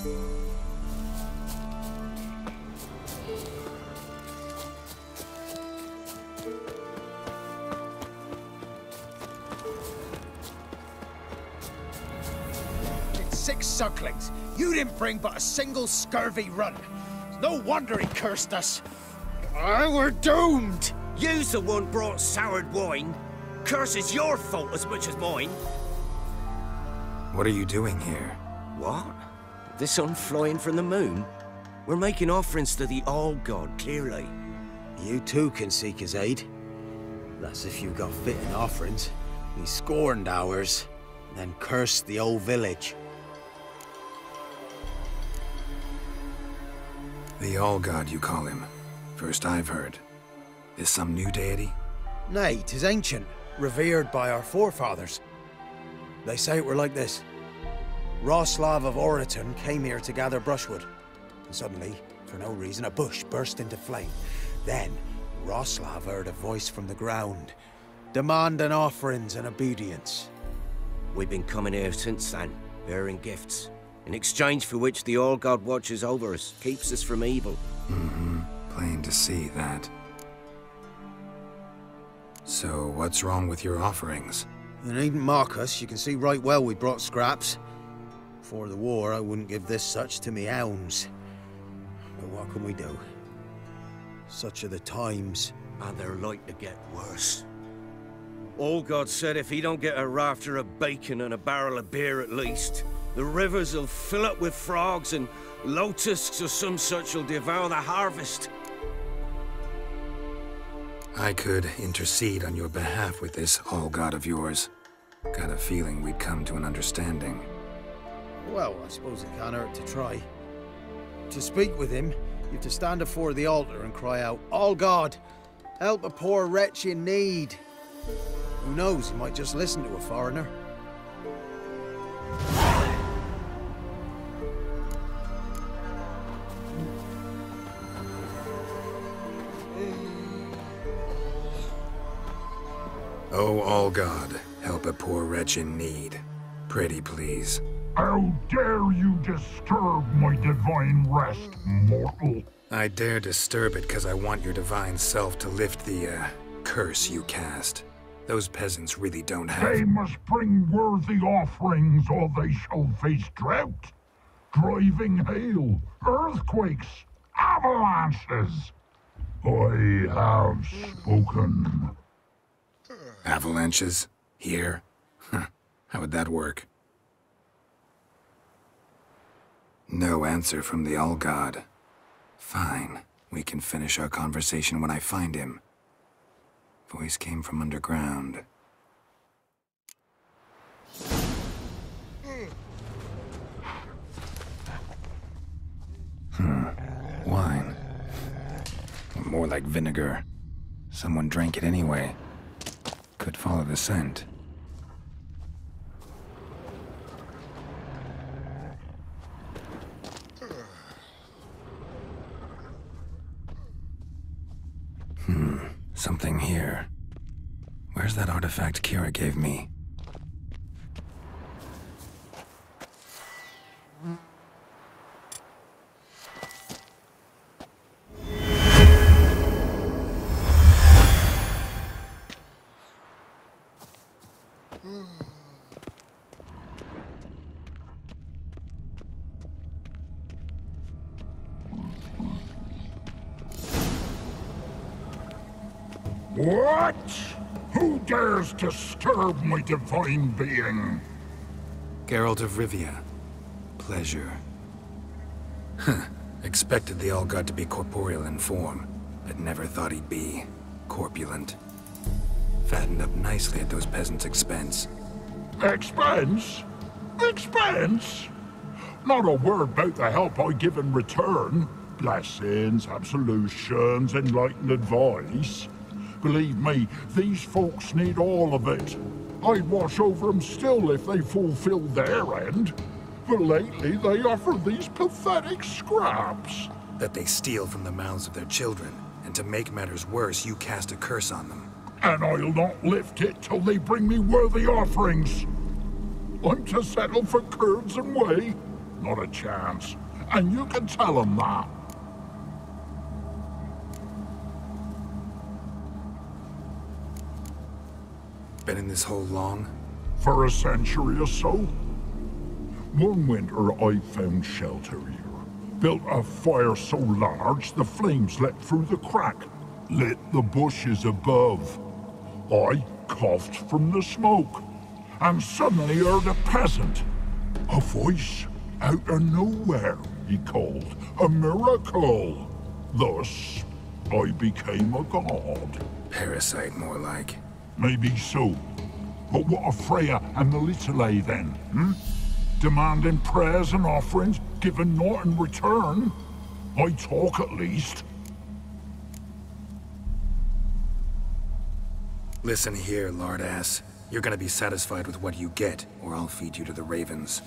Six sucklings. You didn't bring but a single scurvy run. No wonder he cursed us. I were doomed. You's the one brought soured wine. Curse is your fault as much as mine. What are you doing here? What? The sun flying from the moon? We're making offerings to the All-God, clearly. You too can seek his aid. That's if you've got fitting offerings. He scorned ours, then cursed the old village. The All-God, you call him. First I've heard. Is some new deity? Nay, tis ancient, revered by our forefathers. They say it were like this. Roslav of Oriton came here to gather brushwood. And suddenly, for no reason, a bush burst into flame. Then, Roslav heard a voice from the ground, demanding offerings and obedience. We've been coming here since then, bearing gifts, in exchange for which the All-God watches over us, keeps us from evil. Mm-hmm. Plain to see that. So, what's wrong with your offerings? You needn't mock us. You can see right well we brought scraps. Before the war, I wouldn't give this such to me hounds. But what can we do? Such are the times. And they're like to get worse. All-God said if he don't get a rafter of bacon and a barrel of beer at least, the rivers will fill up with frogs and lotuses or some such will devour the harvest. I could intercede on your behalf with this all-god of yours. Got a feeling we'd come to an understanding. Well, I suppose it can't hurt to try. To speak with him, you have to stand before the altar and cry out, All God, help a poor wretch in need. Who knows, he might just listen to a foreigner. Oh, all God, help a poor wretch in need. Pretty please. How dare you disturb my divine rest, mortal? I dare disturb it because I want your divine self to lift the, uh, curse you cast. Those peasants really don't have- They must bring worthy offerings or they shall face drought, driving hail, earthquakes, avalanches. I have spoken. Avalanches? Here? Huh. How would that work? No answer from the All-God. Fine. We can finish our conversation when I find him. Voice came from underground. Hmm. Wine. More like vinegar. Someone drank it anyway. Could follow the scent. Hmm, something here. Where's that artifact Keira gave me? What? Who dares disturb my divine being? Geralt of Rivia. Pleasure. Huh. Expected the All-God to be corporeal in form, but never thought he'd be corpulent. Fattened up nicely at those peasants' expense. Expense? Expense? Not a word about the help I give in return. Blessings, absolutions, enlightened advice. Believe me, these folks need all of it. I'd watch over them still if they fulfilled their end. But lately they offer these pathetic scraps. That they steal from the mouths of their children, and to make matters worse, you cast a curse on them. And I'll not lift it till they bring me worthy offerings. I'm to settle for curds and whey? Not a chance. And you can tell him that. Been in this hole long? For a century or so. One winter I found shelter here. Built a fire so large the flames leapt through the crack, lit the bushes above. I coughed from the smoke, and suddenly heard a peasant. A voice out of nowhere, he called. A miracle. Thus, I became a god. Parasite, more like. Maybe so. But what of Freya and Melitele then, hmm? Demanding prayers and offerings, giving naught in return? I talk at least. Listen here, lardass. You're gonna be satisfied with what you get, or I'll feed you to the ravens.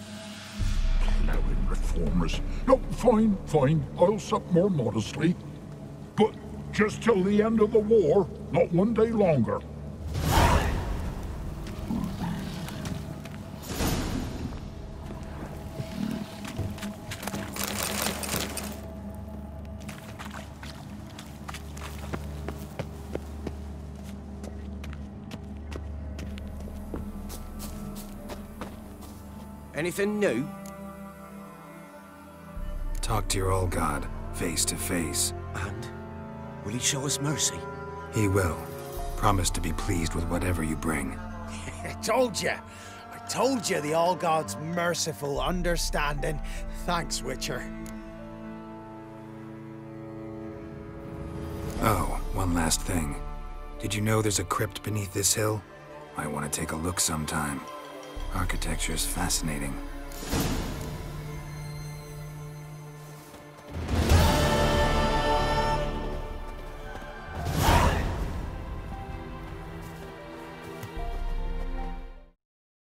Plowing reformers. No, fine, fine. I'll sup more modestly. But just till the end of the war, not one day longer. Anything new? Talk to your old god, face to face. And will he show us mercy? He will. Promise to be pleased with whatever you bring. I told you. I told you the All God's merciful understanding. Thanks, Witcher. Oh, one last thing. Did you know there's a crypt beneath this hill? I want to take a look sometime. Architecture's fascinating.